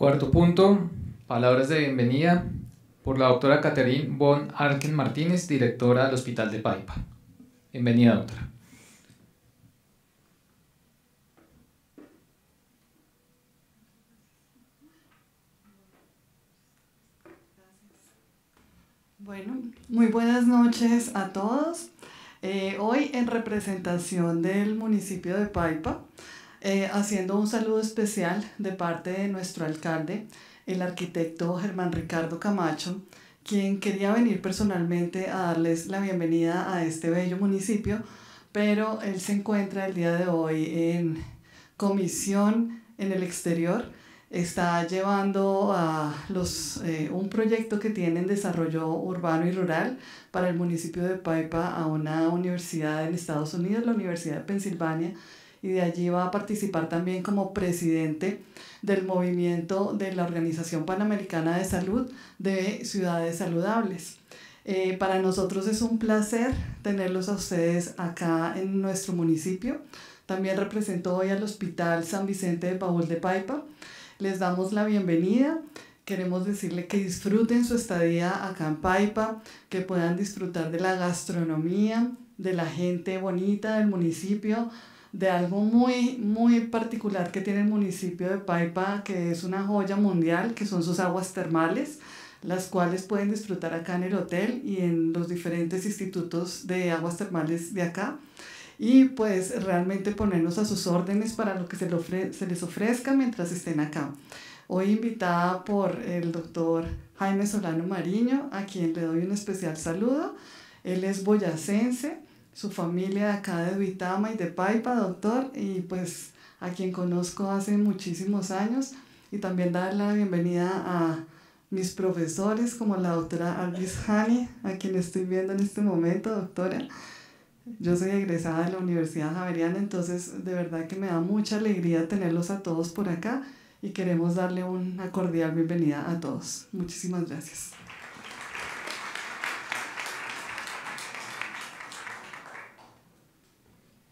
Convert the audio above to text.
Cuarto punto, palabras de bienvenida por la doctora Catherine von Arken Martínez, directora del Hospital de Paipa. Bienvenida, doctora. Bueno, muy buenas noches a todos. Eh, hoy en representación del municipio de Paipa, eh, haciendo un saludo especial de parte de nuestro alcalde, el arquitecto Germán Ricardo Camacho, quien quería venir personalmente a darles la bienvenida a este bello municipio, pero él se encuentra el día de hoy en comisión en el exterior. Está llevando a los, eh, un proyecto que tiene en desarrollo urbano y rural para el municipio de Paipa a una universidad en Estados Unidos, la Universidad de Pensilvania, y de allí va a participar también como presidente del movimiento de la Organización Panamericana de Salud de Ciudades Saludables. Eh, para nosotros es un placer tenerlos a ustedes acá en nuestro municipio. También represento hoy al Hospital San Vicente de Paul de Paipa les damos la bienvenida. Queremos decirle que disfruten su estadía acá en Paipa, que puedan disfrutar de la gastronomía, de la gente bonita del municipio, de algo muy, muy particular que tiene el municipio de Paipa, que es una joya mundial, que son sus aguas termales, las cuales pueden disfrutar acá en el hotel y en los diferentes institutos de aguas termales de acá y pues realmente ponernos a sus órdenes para lo que se, se les ofrezca mientras estén acá. Hoy invitada por el doctor Jaime Solano Mariño, a quien le doy un especial saludo. Él es boyacense, su familia acá de Duitama y de Paipa, doctor, y pues a quien conozco hace muchísimos años. Y también dar la bienvenida a mis profesores como la doctora Alvis Hani, a quien estoy viendo en este momento, doctora. Yo soy egresada de la Universidad Javeriana, entonces de verdad que me da mucha alegría tenerlos a todos por acá y queremos darle una cordial bienvenida a todos. Muchísimas gracias.